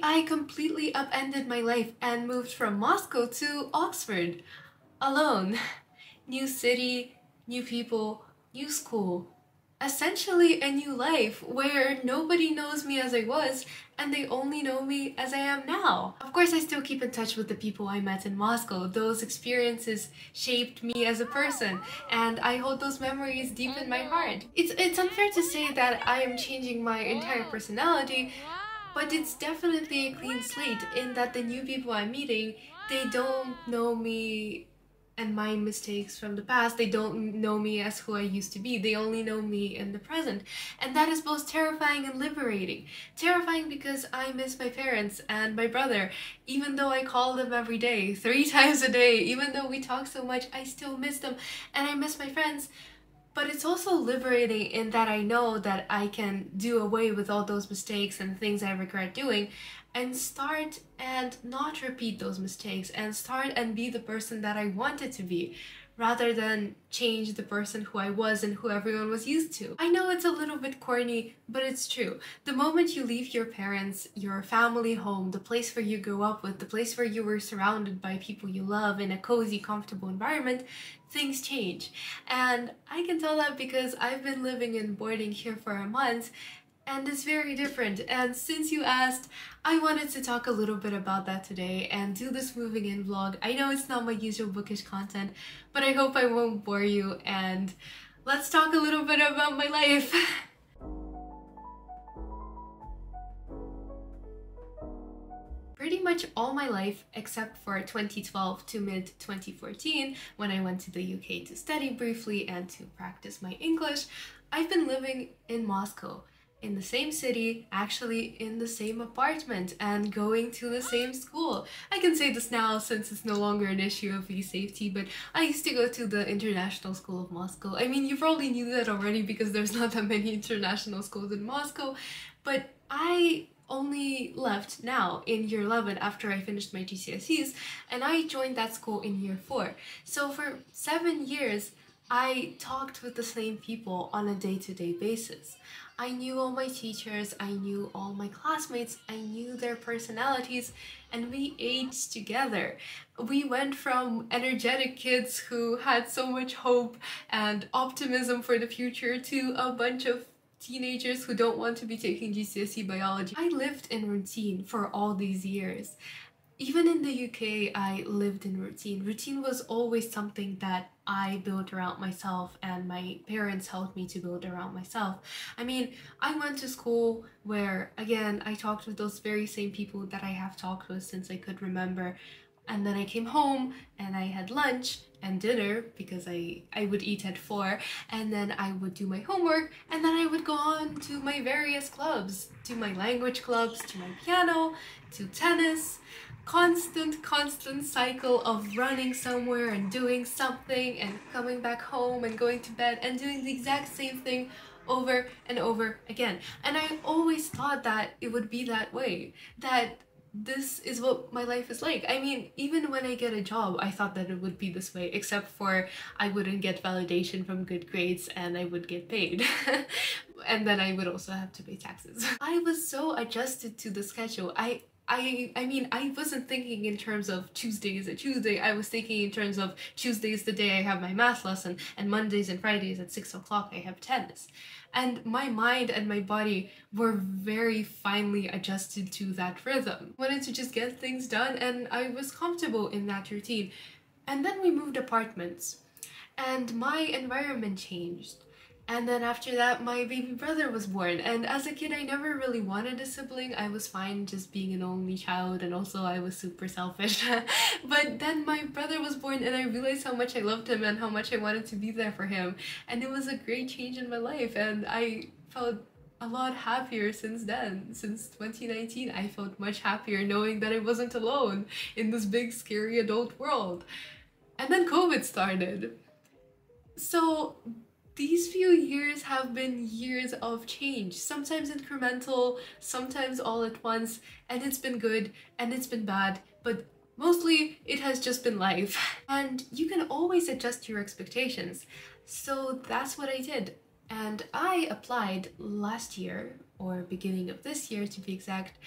I completely upended my life and moved from Moscow to Oxford alone. New city, new people, new school. Essentially a new life where nobody knows me as I was and they only know me as I am now. Of course, I still keep in touch with the people I met in Moscow. Those experiences shaped me as a person and I hold those memories deep in my heart. It's, it's unfair to say that I am changing my entire personality but it's definitely a clean slate in that the new people I'm meeting, they don't know me and my mistakes from the past. They don't know me as who I used to be. They only know me in the present. And that is both terrifying and liberating. Terrifying because I miss my parents and my brother. Even though I call them every day, three times a day, even though we talk so much, I still miss them. And I miss my friends. But it's also liberating in that I know that I can do away with all those mistakes and things I regret doing and start and not repeat those mistakes and start and be the person that I wanted to be rather than change the person who I was and who everyone was used to. I know it's a little bit corny, but it's true. The moment you leave your parents, your family home, the place where you grew up with, the place where you were surrounded by people you love in a cozy, comfortable environment, things change. And I can tell that because I've been living in boarding here for a month and it's very different. And since you asked, I wanted to talk a little bit about that today and do this moving in vlog. I know it's not my usual bookish content, but I hope I won't bore you and let's talk a little bit about my life. pretty much all my life except for 2012 to mid 2014 when I went to the UK to study briefly and to practice my English, I've been living in Moscow in the same city, actually in the same apartment, and going to the same school. I can say this now since it's no longer an issue of e-safety, but I used to go to the International School of Moscow. I mean, you probably knew that already because there's not that many international schools in Moscow, but I only left now in year 11 after I finished my GCSEs and I joined that school in year 4. So for 7 years I talked with the same people on a day-to-day -day basis. I knew all my teachers, I knew all my classmates, I knew their personalities, and we aged together. We went from energetic kids who had so much hope and optimism for the future to a bunch of teenagers who don't want to be taking GCSE biology. I lived in routine for all these years. Even in the UK, I lived in routine. Routine was always something that I built around myself and my parents helped me to build around myself. I mean, I went to school where, again, I talked with those very same people that I have talked with since I could remember. And then I came home and I had lunch and dinner because I, I would eat at 4 and then I would do my homework and then I would go on to my various clubs, to my language clubs, to my piano, to tennis, constant, constant cycle of running somewhere and doing something and coming back home and going to bed and doing the exact same thing over and over again. And I always thought that it would be that way, that this is what my life is like. I mean, even when I get a job, I thought that it would be this way, except for I wouldn't get validation from good grades and I would get paid. and then I would also have to pay taxes. I was so adjusted to the schedule. I I I mean I wasn't thinking in terms of Tuesday is a Tuesday. I was thinking in terms of Tuesday is the day I have my math lesson and Mondays and Fridays at six o'clock I have tennis. And my mind and my body were very finely adjusted to that rhythm. Wanted to just get things done and I was comfortable in that routine. And then we moved apartments and my environment changed and then after that, my baby brother was born. And as a kid, I never really wanted a sibling. I was fine just being an only child, and also I was super selfish. but then my brother was born, and I realized how much I loved him and how much I wanted to be there for him. And it was a great change in my life, and I felt a lot happier since then. Since 2019, I felt much happier knowing that I wasn't alone in this big, scary adult world. And then COVID started. So these few years have been years of change, sometimes incremental, sometimes all at once, and it's been good and it's been bad, but mostly it has just been life. And you can always adjust your expectations. So that's what I did. And I applied last year, or beginning of this year to be exact,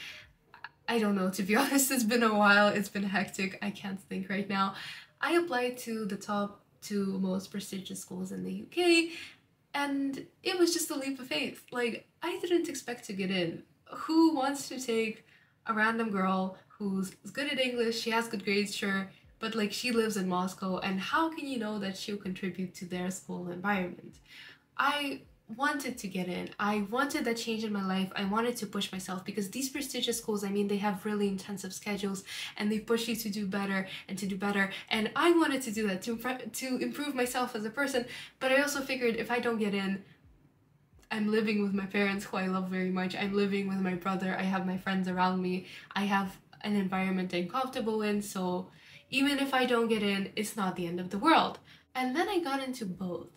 I don't know, to be honest, it's been a while, it's been hectic, I can't think right now. I applied to the top two most prestigious schools in the UK and it was just a leap of faith. Like, I didn't expect to get in. Who wants to take a random girl who's good at English, she has good grades, sure, but like she lives in Moscow, and how can you know that she'll contribute to their school environment? I wanted to get in. I wanted that change in my life. I wanted to push myself because these prestigious schools, I mean, they have really intensive schedules and they push you to do better and to do better. And I wanted to do that to, to improve myself as a person. But I also figured if I don't get in, I'm living with my parents who I love very much. I'm living with my brother. I have my friends around me. I have an environment I'm comfortable in. So even if I don't get in, it's not the end of the world. And then I got into both.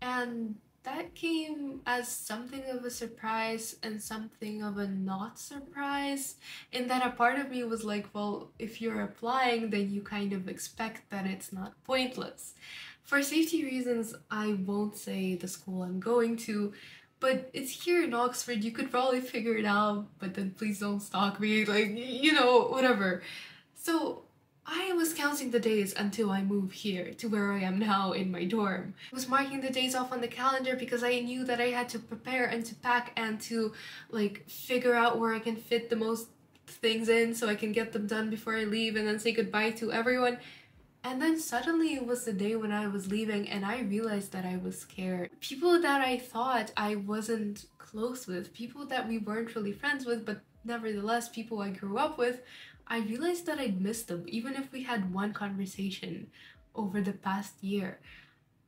And that came as something of a surprise and something of a not surprise in that a part of me was like well if you're applying then you kind of expect that it's not pointless. For safety reasons i won't say the school i'm going to but it's here in oxford. You could probably figure it out but then please don't stalk me like you know whatever. So I was counting the days until I move here to where I am now in my dorm. I was marking the days off on the calendar because I knew that I had to prepare and to pack and to like figure out where I can fit the most things in so I can get them done before I leave and then say goodbye to everyone. And then suddenly it was the day when I was leaving and I realized that I was scared. People that I thought I wasn't close with, people that we weren't really friends with, but nevertheless people I grew up with, I realized that I'd missed them, even if we had one conversation over the past year.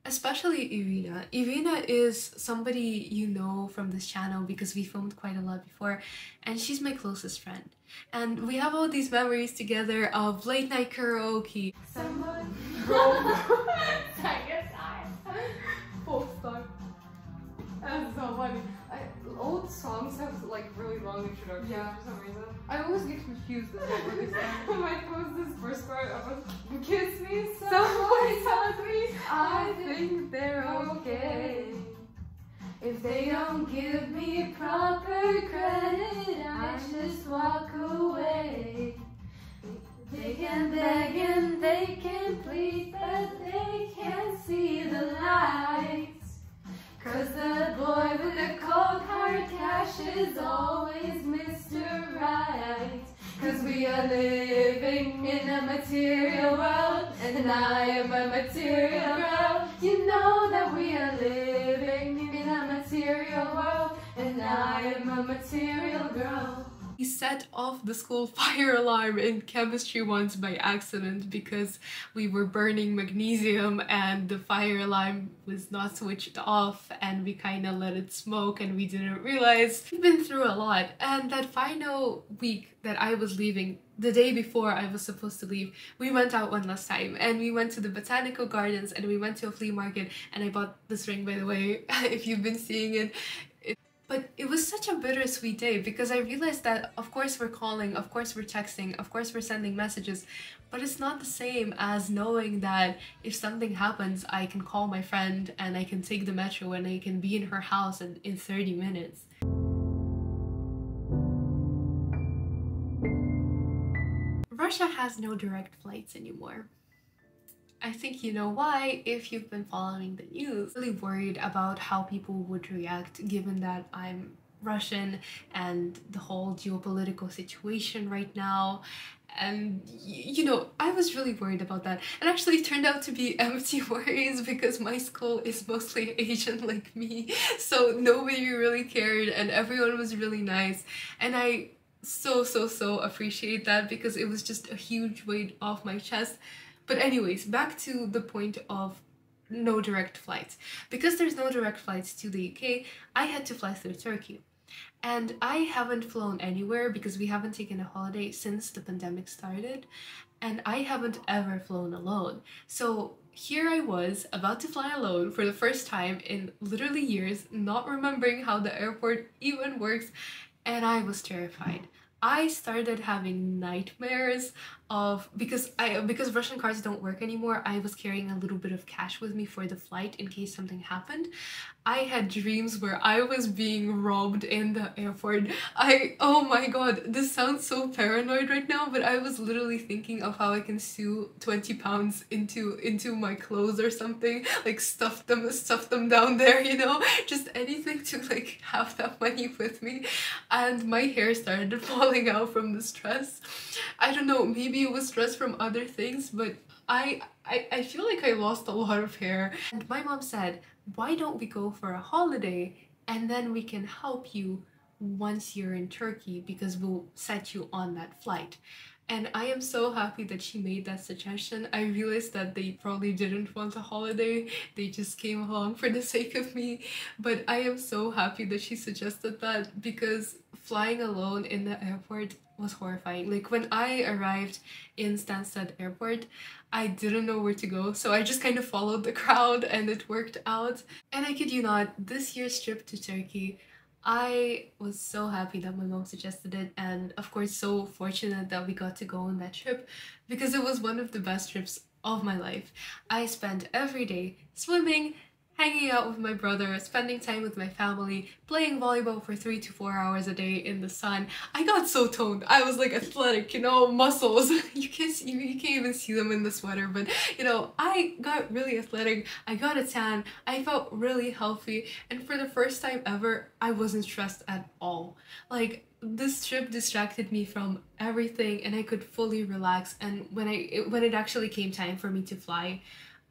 Especially Irina. Irina is somebody you know from this channel because we filmed quite a lot before, and she's my closest friend. And we have all these memories together of late night karaoke. Someone Second time. Full stop. That's so funny. Old songs have like really long introductions yeah. for some reason. I always get confused as what they When I post this first part of Kiss Me, somebody tells me I think they're okay. If they don't give me proper credit, I just walk away. They can beg and they can plead, but they can't see the light. Cause the boy with the cold hard cash is always Mr. Right. Cause we are living in a material world, and I am a material girl. You know that we are living in a material world, and I am a material girl. He set off the school fire alarm in chemistry once by accident because we were burning magnesium and the fire alarm was not switched off and we kind of let it smoke and we didn't realize. We've been through a lot and that final week that I was leaving the day before I was supposed to leave, we went out one last time and we went to the botanical gardens and we went to a flea market and I bought this ring by the way if you've been seeing it but it was such a bittersweet day because I realized that, of course, we're calling, of course, we're texting, of course, we're sending messages, but it's not the same as knowing that if something happens, I can call my friend and I can take the metro and I can be in her house in, in 30 minutes. Russia has no direct flights anymore. I think you know why if you've been following the news. Really worried about how people would react given that I'm Russian and the whole geopolitical situation right now. And you know i was really worried about that. And actually turned out to be empty worries because my school is mostly asian like me. So nobody really cared and everyone was really nice. And i so so so appreciate that because it was just a huge weight off my chest but anyways, back to the point of no direct flights. Because there's no direct flights to the UK, I had to fly through Turkey. And I haven't flown anywhere because we haven't taken a holiday since the pandemic started. And I haven't ever flown alone. So here I was about to fly alone for the first time in literally years, not remembering how the airport even works, and I was terrified. I started having nightmares of because I because Russian cards don't work anymore, I was carrying a little bit of cash with me for the flight in case something happened. I had dreams where I was being robbed in the airport. I oh my god, this sounds so paranoid right now, but I was literally thinking of how I can sew 20 pounds into into my clothes or something, like stuff them stuff them down there, you know? Just anything to like have that money with me. And my hair started falling out from the stress. I don't know, maybe it was stress from other things, but I, I, I feel like I lost a lot of hair. And my mom said, why don't we go for a holiday and then we can help you once you're in Turkey because we'll set you on that flight. And I am so happy that she made that suggestion. I realized that they probably didn't want a holiday, they just came along for the sake of me. But I am so happy that she suggested that because flying alone in the airport was horrifying. Like when I arrived in Stansted Airport, I didn't know where to go, so I just kind of followed the crowd and it worked out. And I kid you not, this year's trip to Turkey, I was so happy that my mom suggested it and of course so fortunate that we got to go on that trip because it was one of the best trips of my life. I spent every day swimming, hanging out with my brother, spending time with my family, playing volleyball for three to four hours a day in the sun. I got so toned. I was like athletic, you know, muscles. you can't you, you can't even see them in the sweater, but you know, I got really athletic. I got a tan. I felt really healthy, and for the first time ever, I wasn't stressed at all. Like this trip distracted me from everything and I could fully relax and when I it, when it actually came time for me to fly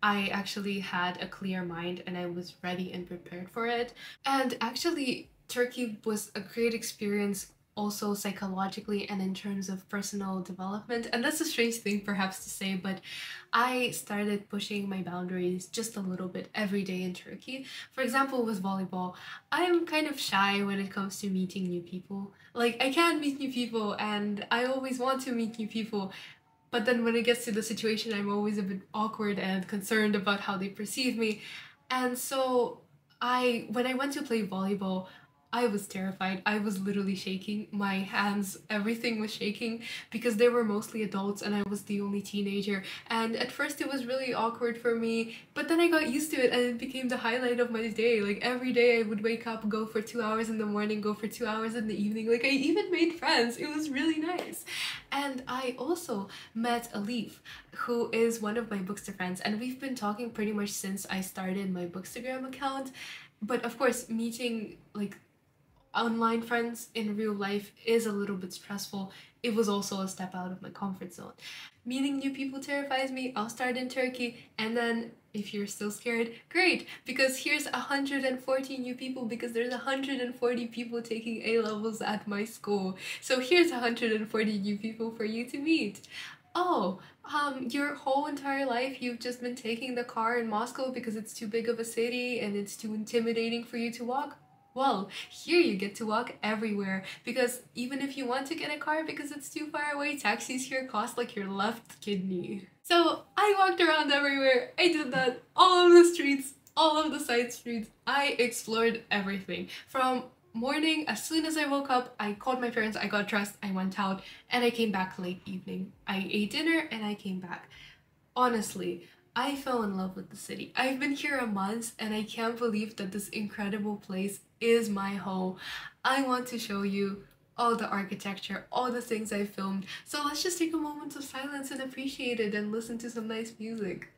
I actually had a clear mind and I was ready and prepared for it. And actually, Turkey was a great experience also psychologically and in terms of personal development. And that's a strange thing perhaps to say, but I started pushing my boundaries just a little bit every day in Turkey. For example, with volleyball, I'm kind of shy when it comes to meeting new people. Like, I can't meet new people and I always want to meet new people, but then when it gets to the situation, I'm always a bit awkward and concerned about how they perceive me. And so I when I went to play volleyball, I was terrified. I was literally shaking. My hands, everything was shaking because they were mostly adults and I was the only teenager. And at first it was really awkward for me, but then I got used to it and it became the highlight of my day. Like every day I would wake up, go for two hours in the morning, go for two hours in the evening. Like I even made friends. It was really nice. And I also met Alif, who is one of my Bookster friends, and we've been talking pretty much since I started my Bookstagram account. But of course, meeting like online friends in real life is a little bit stressful. It was also a step out of my comfort zone. Meeting new people terrifies me. I'll start in Turkey and then if you're still scared, great, because here's 140 new people because there's 140 people taking A-levels at my school. So here's 140 new people for you to meet. Oh, um, your whole entire life you've just been taking the car in Moscow because it's too big of a city and it's too intimidating for you to walk? Well, here you get to walk everywhere because even if you want to get a car because it's too far away, taxis here cost like your left kidney. So I walked around everywhere. I did that. All of the streets, all of the side streets. I explored everything. From morning as soon as I woke up I called my parents. I got dressed. I went out. And I came back late evening. I ate dinner and I came back. Honestly I fell in love with the city. I've been here a month and I can't believe that this incredible place is my home. I want to show you all the architecture, all the things I filmed. So let's just take a moment of silence and appreciate it and listen to some nice music.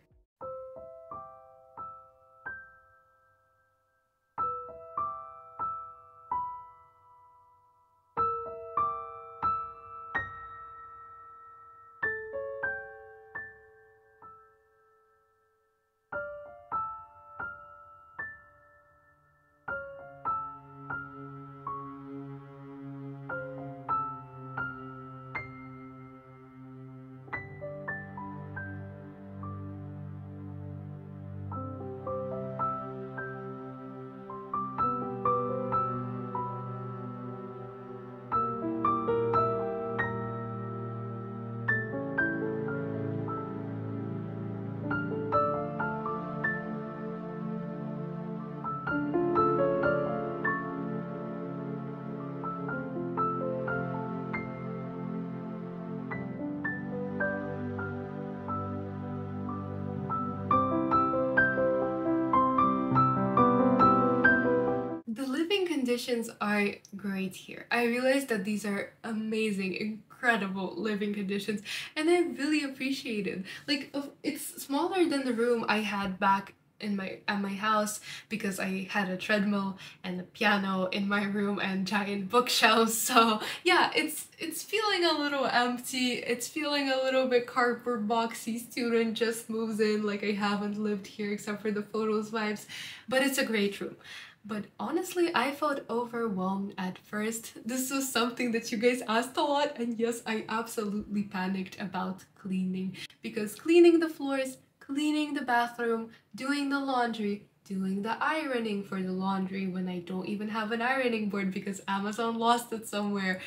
Conditions are great here. I realized that these are amazing, incredible living conditions and I really appreciate it. Like it's smaller than the room I had back in my at my house because I had a treadmill and a piano in my room and giant bookshelves. So yeah, it's it's feeling a little empty. It's feeling a little bit cardboard boxy. Student just moves in like I haven't lived here except for the photos vibes. But it's a great room. But honestly, I felt overwhelmed at first. This was something that you guys asked a lot and yes, I absolutely panicked about cleaning because cleaning the floors cleaning the bathroom, doing the laundry, doing the ironing for the laundry when I don't even have an ironing board because Amazon lost it somewhere.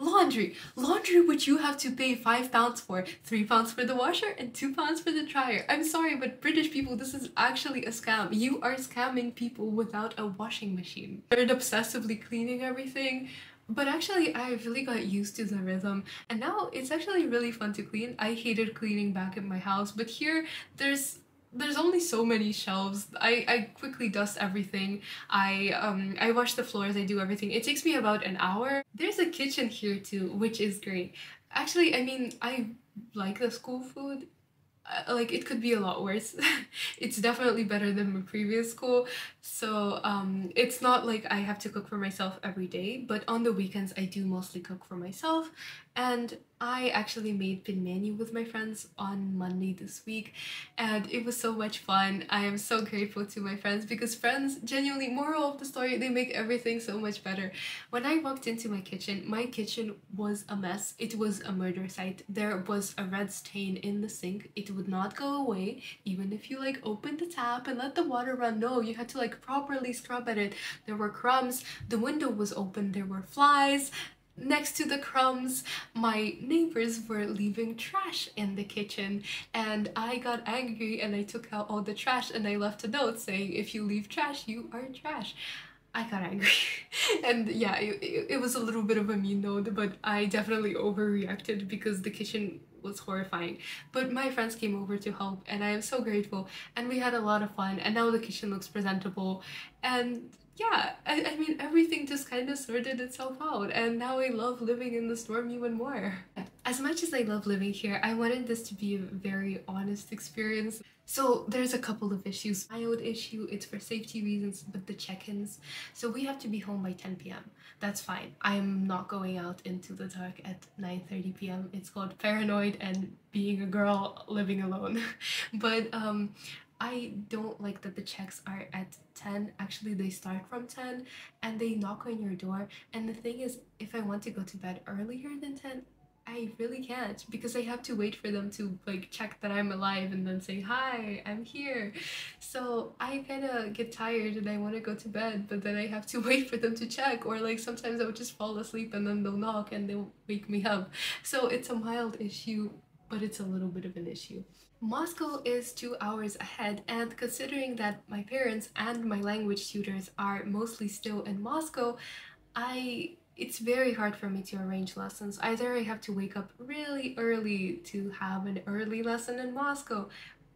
Laundry, laundry which you have to pay five pounds for, three pounds for the washer and two pounds for the dryer. I'm sorry, but British people, this is actually a scam. You are scamming people without a washing machine. They're obsessively cleaning everything, but actually I really got used to the rhythm and now it's actually really fun to clean. I hated cleaning back in my house but here there's there's only so many shelves. I, I quickly dust everything. I um I wash the floors, I do everything. It takes me about an hour. There's a kitchen here too, which is great. Actually, I mean, I like the school food uh, like it could be a lot worse it's definitely better than my previous school so um it's not like i have to cook for myself every day but on the weekends i do mostly cook for myself and I actually made pelmeni with my friends on Monday this week and it was so much fun. I am so grateful to my friends because friends genuinely, moral of the story, they make everything so much better. When I walked into my kitchen, my kitchen was a mess. It was a murder site. There was a red stain in the sink. It would not go away even if you like opened the tap and let the water run. No, you had to like properly scrub at it. There were crumbs. The window was open. There were flies next to the crumbs my neighbors were leaving trash in the kitchen and I got angry and I took out all the trash and I left a note saying if you leave trash you are trash I got angry and yeah it, it, was a little bit of a mean note but I definitely overreacted because the kitchen was horrifying. But my friends came over to help and I am so grateful. And we had a lot of fun and now the kitchen looks presentable. And yeah, I, I mean, everything just kind of sorted itself out, and now I love living in the storm even more. As much as I love living here, I wanted this to be a very honest experience. So there's a couple of issues. My old issue, it's for safety reasons, but the check-ins. So we have to be home by 10 p.m. That's fine. I'm not going out into the dark at 9.30 p.m. It's called paranoid and being a girl living alone. but um, I don't like that the checks are at 10. Actually, they start from 10 and they knock on your door. And the thing is, if I want to go to bed earlier than 10, I really can't because I have to wait for them to like check that I'm alive and then say, hi, I'm here. So I kind of get tired and I want to go to bed, but then I have to wait for them to check. Or like sometimes I would just fall asleep and then they'll knock and they'll wake me up. So it's a mild issue, but it's a little bit of an issue. Moscow is two hours ahead and considering that my parents and my language tutors are mostly still in Moscow, I it's very hard for me to arrange lessons. Either I have to wake up really early to have an early lesson in Moscow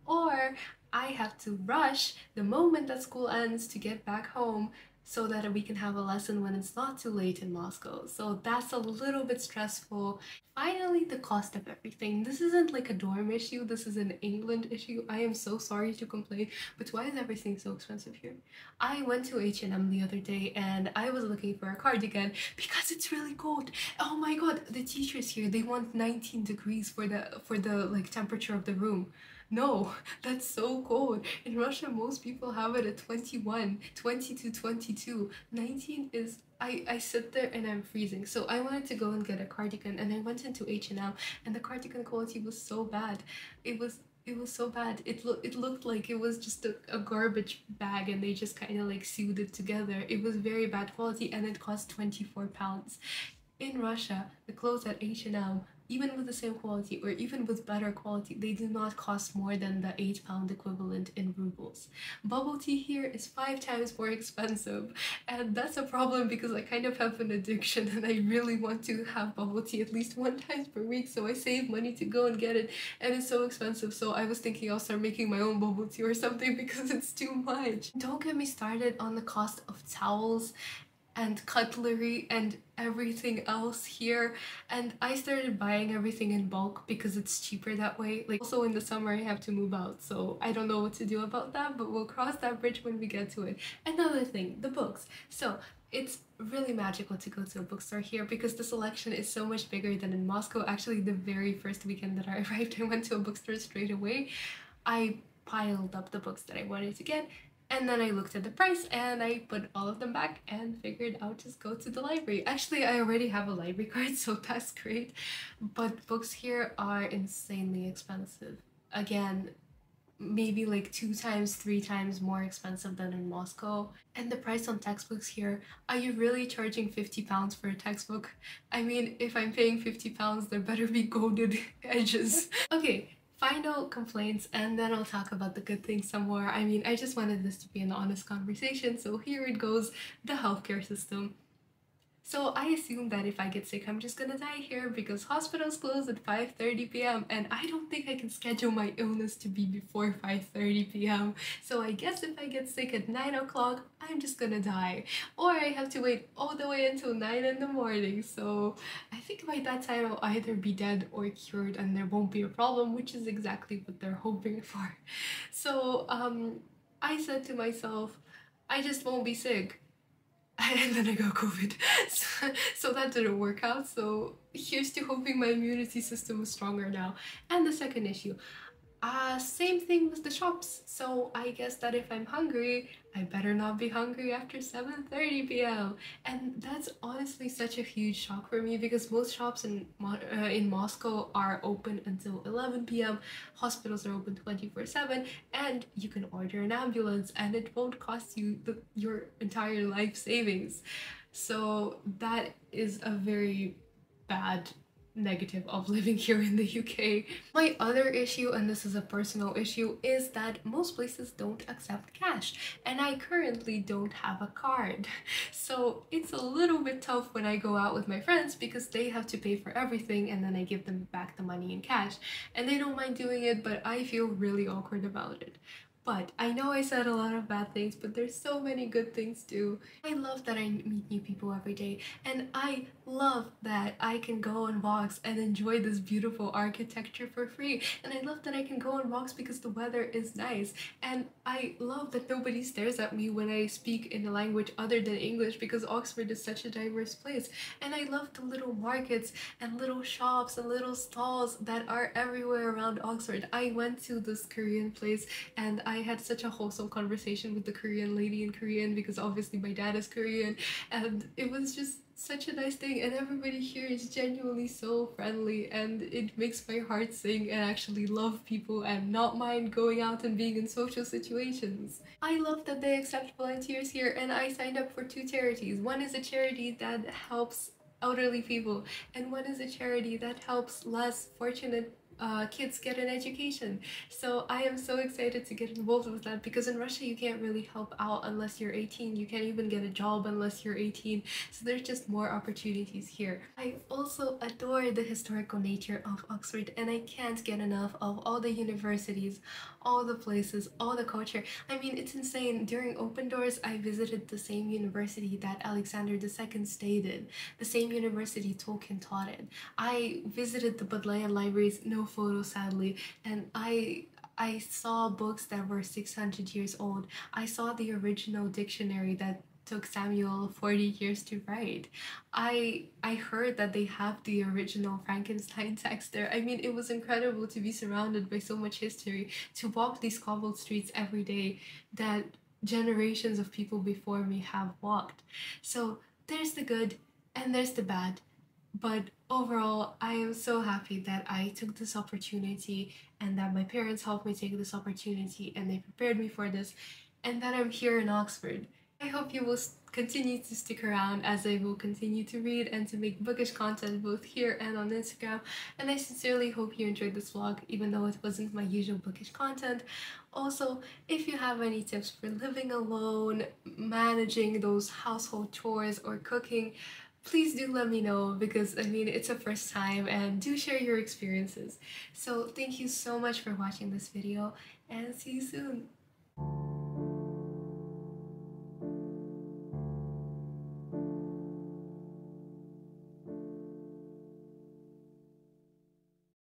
or I have to rush the moment that school ends to get back home so that we can have a lesson when it's not too late in Moscow. So that's a little bit stressful. Finally, the cost of everything. This isn't like a dorm issue, this is an England issue. I am so sorry to complain, but why is everything so expensive here? I went to H&M the other day and I was looking for a cardigan because it's really cold. Oh my god, the teachers here, they want 19 degrees for the for the like temperature of the room. No, that's so cold. In Russia, most people have it at 21, 20 to 22. 19 is I, I sit there and I'm freezing. So I wanted to go and get a cardigan and I went into H&M and the cardigan quality was so bad. It was it was so bad. It looked it looked like it was just a, a garbage bag and they just kind of like sewed it together. It was very bad quality and it cost 24 pounds. In Russia, the clothes at H&M even with the same quality or even with better quality, they do not cost more than the 8 pound equivalent in rubles. Bubble tea here is 5 times more expensive and that's a problem because I kind of have an addiction and I really want to have bubble tea at least one time per week so I save money to go and get it and it's so expensive so I was thinking I'll start making my own bubble tea or something because it's too much. Don't get me started on the cost of towels and cutlery and everything else here. And I started buying everything in bulk because it's cheaper that way. Like also in the summer I have to move out so I don't know what to do about that but we'll cross that bridge when we get to it. Another thing the books. So it's really magical to go to a bookstore here because the selection is so much bigger than in Moscow. Actually the very first weekend that I arrived I went to a bookstore straight away. I piled up the books that I wanted to get and then I looked at the price and I put all of them back and figured I'll just go to the library. Actually, I already have a library card, so that's great. But books here are insanely expensive. Again, maybe like two times, three times more expensive than in Moscow. And the price on textbooks here, are you really charging 50 pounds for a textbook? I mean, if I'm paying 50 pounds, there better be golden edges. okay, final complaints and then I'll talk about the good things some more. I mean, I just wanted this to be an honest conversation, so here it goes, the healthcare system. So I assume that if I get sick, I'm just gonna die here because hospitals close at 5.30 p.m. and I don't think I can schedule my illness to be before 5.30 p.m. So I guess if I get sick at 9 o'clock, I'm just gonna die. Or I have to wait all the way until 9 in the morning. So I think by that time I'll either be dead or cured and there won't be a problem, which is exactly what they're hoping for. So um, I said to myself, I just won't be sick and then I got COVID. So, so, that didn't work out. So here's to hoping my immunity system is stronger now. And the second issue, uh, same thing with the shops. So I guess that if I'm hungry, I better not be hungry after 7.30 p.m. And that's honestly such a huge shock for me because most shops in, uh, in Moscow are open until 11 p.m. Hospitals are open 24-7 and you can order an ambulance and it won't cost you the, your entire life savings. So that is a very bad negative of living here in the UK. My other issue, and this is a personal issue, is that most places don't accept cash and I currently don't have a card. So it's a little bit tough when I go out with my friends because they have to pay for everything and then I give them back the money in cash. And they don't mind doing it, but I feel really awkward about it. But I know I said a lot of bad things, but there's so many good things too. I love that I meet new people every day, and I love that I can go on walks and enjoy this beautiful architecture for free. And I love that I can go on walks because the weather is nice. And I love that nobody stares at me when I speak in a language other than English because Oxford is such a diverse place. And I love the little markets and little shops and little stalls that are everywhere around Oxford. I went to this Korean place and I I had such a wholesome conversation with the Korean lady in Korean because obviously my dad is Korean and it was just such a nice thing and everybody here is genuinely so friendly and it makes my heart sing and actually love people and not mind going out and being in social situations. I love that they accept volunteers here and I signed up for two charities. One is a charity that helps elderly people and one is a charity that helps less fortunate uh, kids get an education. So I am so excited to get involved with that because in Russia you can't really help out unless you're 18. You can't even get a job unless you're 18. So there's just more opportunities here. I also adore the historical nature of Oxford and I can't get enough of all the universities, all the places, all the culture. I mean, it's insane. During Open Doors, I visited the same university that Alexander II stayed in, the same university Tolkien taught in. I visited the Bodleian libraries, no photo sadly, and I I saw books that were 600 years old. I saw the original dictionary that took Samuel 40 years to write. I I heard that they have the original Frankenstein text there. I mean, it was incredible to be surrounded by so much history, to walk these cobbled streets every day that generations of people before me have walked. So there's the good and there's the bad. But overall, I am so happy that I took this opportunity and that my parents helped me take this opportunity and they prepared me for this and that I'm here in Oxford. I hope you will continue to stick around as I will continue to read and to make bookish content both here and on Instagram. And I sincerely hope you enjoyed this vlog, even though it wasn't my usual bookish content. Also, if you have any tips for living alone, managing those household chores or cooking, please do let me know because I mean it's a first time and do share your experiences. So thank you so much for watching this video and see you soon.